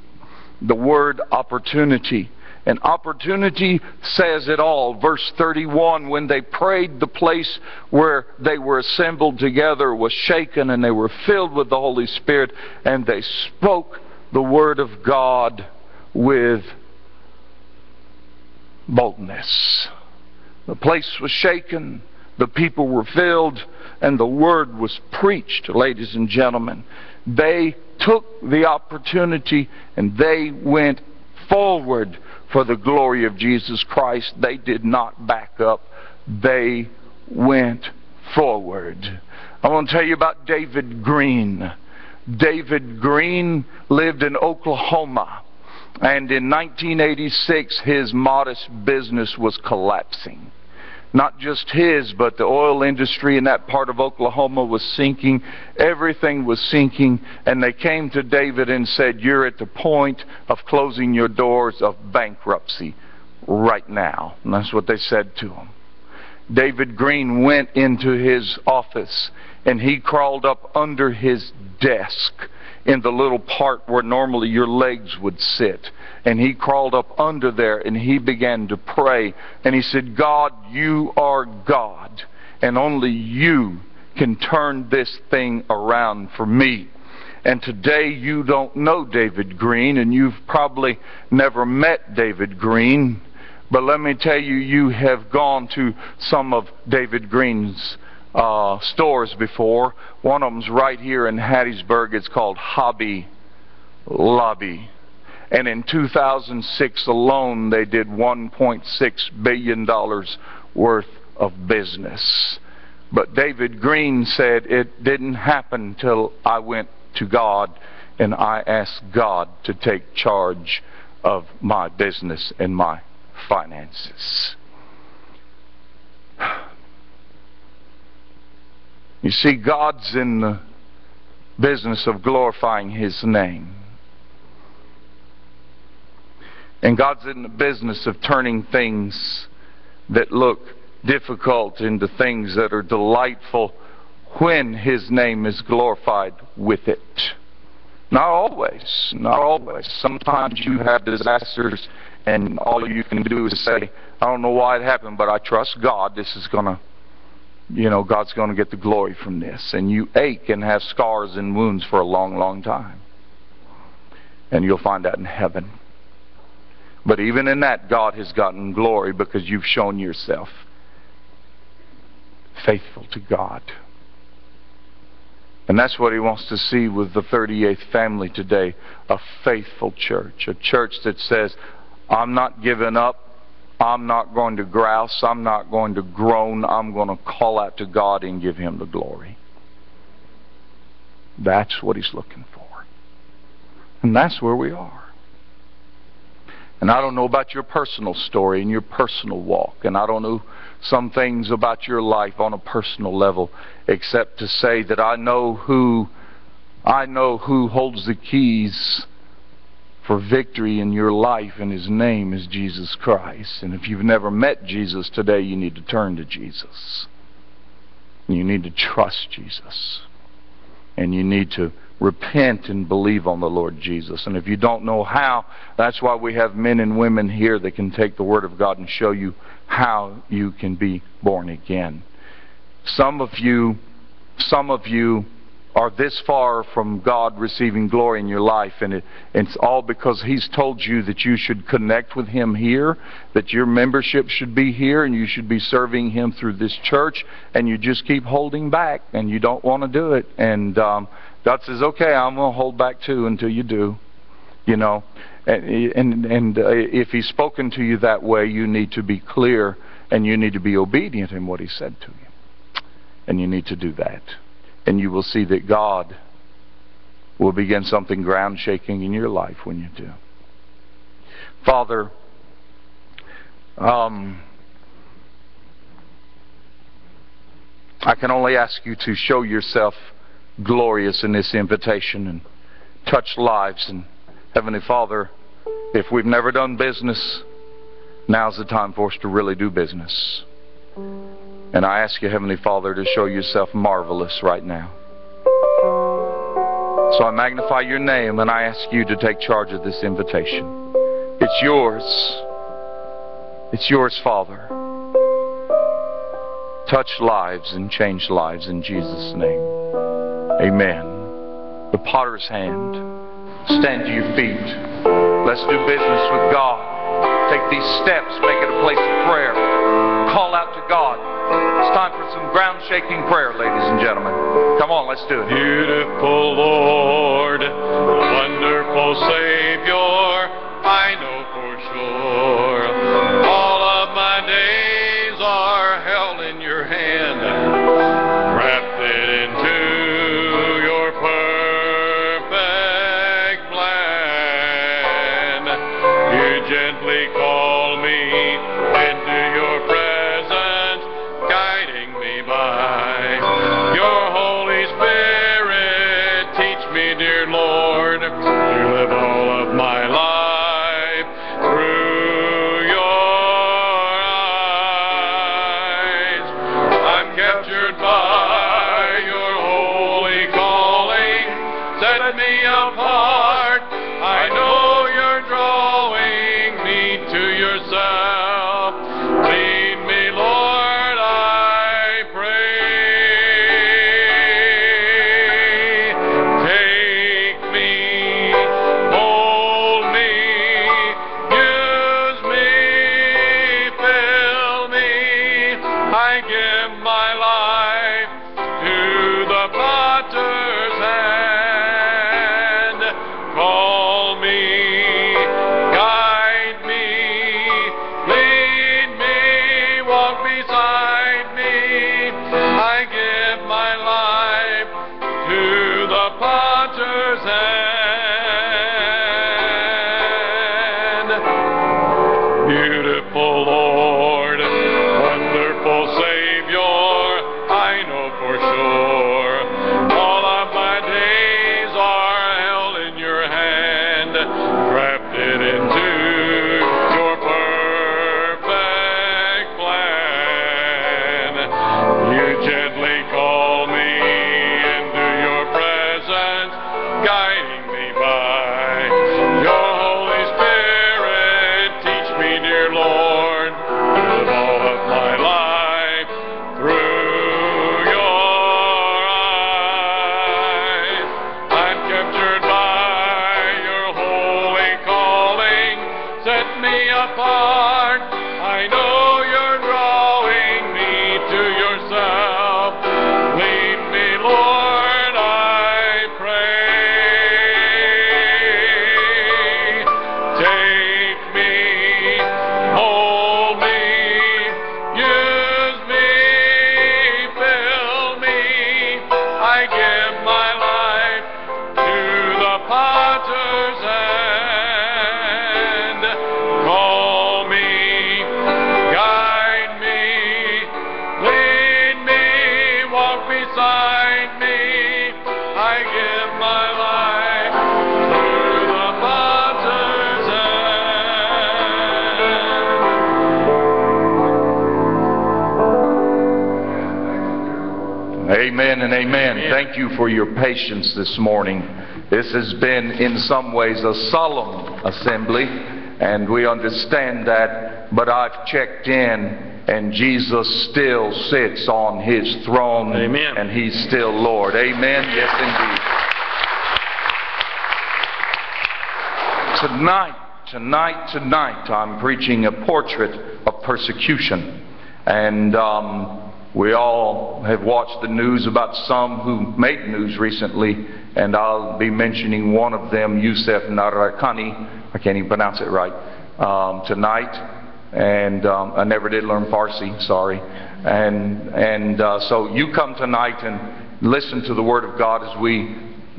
The word opportunity. And opportunity says it all. Verse 31 when they prayed, the place where they were assembled together was shaken, and they were filled with the Holy Spirit, and they spoke the word of God with boldness. The place was shaken, the people were filled, and the word was preached, ladies and gentlemen. They took the opportunity and they went forward for the glory of Jesus Christ. They did not back up, they went forward. I want to tell you about David Green. David Green lived in Oklahoma. And in 1986, his modest business was collapsing. Not just his, but the oil industry in that part of Oklahoma was sinking. Everything was sinking. And they came to David and said, You're at the point of closing your doors of bankruptcy right now. And that's what they said to him. David Green went into his office and he crawled up under his desk in the little part where normally your legs would sit. And he crawled up under there and he began to pray. And he said, God, you are God. and only you can turn this thing around for me. And today you don't know David Green, and you've probably never met David Green. But let me tell you, you have gone to some of David Green's uh, stores before. One of them's right here in Hattiesburg. It's called Hobby Lobby. And in 2006 alone, they did $1.6 billion worth of business. But David Green said it didn't happen till I went to God and I asked God to take charge of my business and my finances. You see, God's in the business of glorifying His name. And God's in the business of turning things that look difficult into things that are delightful when His name is glorified with it. Not always. Not always. Sometimes you have disasters and all you can do is say, I don't know why it happened, but I trust God. This is going to, you know, God's going to get the glory from this. And you ache and have scars and wounds for a long, long time. And you'll find that in heaven. But even in that, God has gotten glory because you've shown yourself faithful to God. And that's what he wants to see with the 38th family today a faithful church. A church that says, I'm not giving up. I'm not going to grouse. I'm not going to groan. I'm going to call out to God and give him the glory. That's what he's looking for. And that's where we are. And I don't know about your personal story and your personal walk. And I don't know some things about your life on a personal level except to say that I know who I know who holds the keys for victory in your life and his name is Jesus Christ. And if you've never met Jesus today, you need to turn to Jesus. You need to trust Jesus. And you need to repent and believe on the Lord Jesus. And if you don't know how, that's why we have men and women here that can take the Word of God and show you how you can be born again. Some of you, some of you are this far from God receiving glory in your life, and it, it's all because He's told you that you should connect with Him here, that your membership should be here, and you should be serving Him through this church, and you just keep holding back, and you don't want to do it. And um, God says, "Okay, I'm going to hold back too until you do." You know, and and, and uh, if He's spoken to you that way, you need to be clear, and you need to be obedient in what He said to you, and you need to do that and you will see that God will begin something ground shaking in your life when you do. Father, um, I can only ask you to show yourself glorious in this invitation and touch lives. And Heavenly Father, if we've never done business, now's the time for us to really do business. And I ask you, Heavenly Father, to show yourself marvelous right now. So I magnify your name and I ask you to take charge of this invitation. It's yours. It's yours, Father. Touch lives and change lives in Jesus' name. Amen. The potter's hand. Stand to your feet. Let's do business with God. Take these steps, make it a place of prayer. Call out to God. It's time for some ground shaking prayer, ladies and gentlemen. Come on, let's do it. Beautiful Lord, wonderful Savior, Amen and amen. Thank you for your patience this morning. This has been, in some ways, a solemn assembly, and we understand that, but I've checked in, and Jesus still sits on his throne, Amen. and he's still Lord. Amen. Yes, indeed. Tonight, tonight, tonight, I'm preaching a portrait of persecution. And um, we all have watched the news about some who made news recently, and I'll be mentioning one of them, Yusef Narakani. I can't even pronounce it right. Um, tonight, and um, I never did learn Farsi. Sorry. And and uh, so you come tonight and listen to the Word of God as we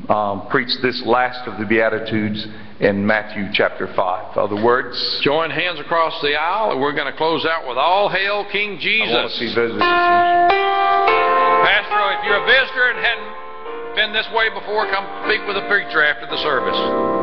um, preach this last of the Beatitudes in Matthew chapter five. Other words. Join hands across the aisle, and we're going to close out with All Hail King I want to see Jesus. Pastor, if you're a visitor and hadn't been this way before, come speak with the preacher after the service.